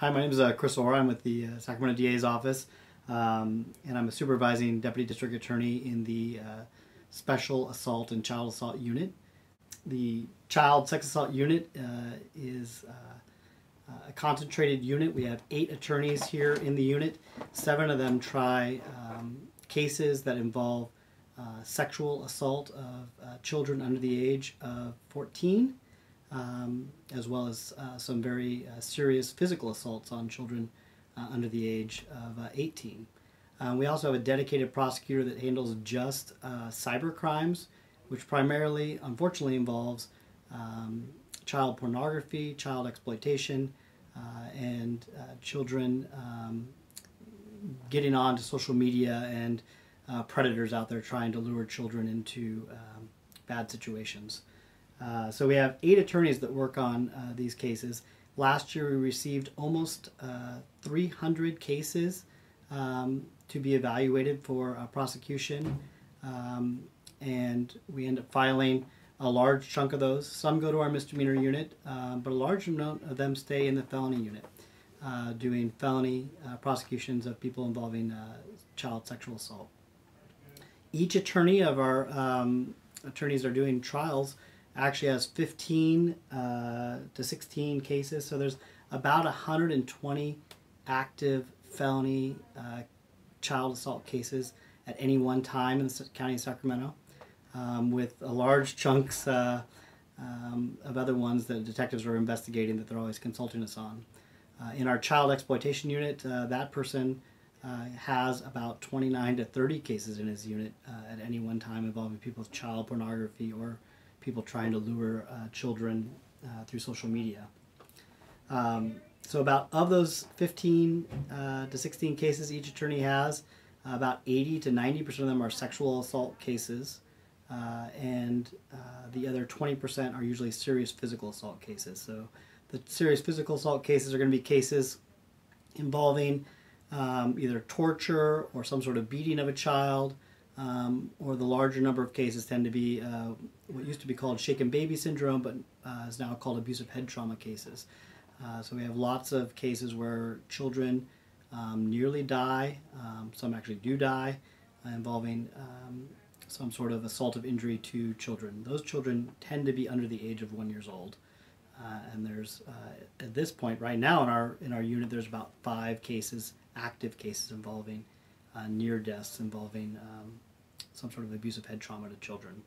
Hi, my name is uh, Chris Ore. I'm with the uh, Sacramento DA's office, um, and I'm a supervising deputy district attorney in the uh, Special Assault and Child Assault Unit. The Child Sex Assault Unit uh, is uh, a concentrated unit. We have eight attorneys here in the unit. Seven of them try um, cases that involve uh, sexual assault of children under the age of 14 um, as well as uh, some very uh, serious physical assaults on children uh, under the age of uh, 18. Uh, we also have a dedicated prosecutor that handles just cyber crimes, which primarily, unfortunately, involves um, child pornography, child exploitation, and children um, getting onto social media and predators out there trying to lure children into um, bad situations. Uh, so we have eight attorneys that work on uh, these cases. Last year we received almost uh, 300 cases um, to be evaluated for prosecution, um, and we end up filing a large chunk of those. Some go to our misdemeanor unit, um, but a large amount of them stay in the felony unit, uh, doing felony uh, prosecutions of people involving child sexual assault. Each attorney of our um, attorneys are doing trials actually has 15 uh, to 16 cases. So there's about 120 active felony uh, child assault cases at any one time in the county of Sacramento, um, with large chunks uh, um, of other ones that detectives are investigating that they're always consulting us on. Uh, in our child exploitation unit, uh, that person uh, has about 29 to 30 cases in his unit at any one time involving people with child pornography or people trying to lure uh, children uh, through social media. Um, so about of those 15 uh, to 16 cases each attorney has, about 80 to 90% of them are sexual assault cases, uh, and uh, the other 20% are usually serious physical assault cases. So the serious physical assault cases are going to be cases involving um, either torture or some sort of beating of a child, um, or the larger number of cases tend to be uh, what used to be called shaken baby syndrome, but uh, is now called abusive head trauma cases. Uh, so we have lots of cases where children um, nearly die, um, some actually do die, uh, involving um, some sort of assaultive injury to children. Those children tend to be under the age of one years old. Uh, and there's uh, at this point right now in our in our unit there's about five cases active cases involving near deaths involving um, some sort of abusive head trauma to children.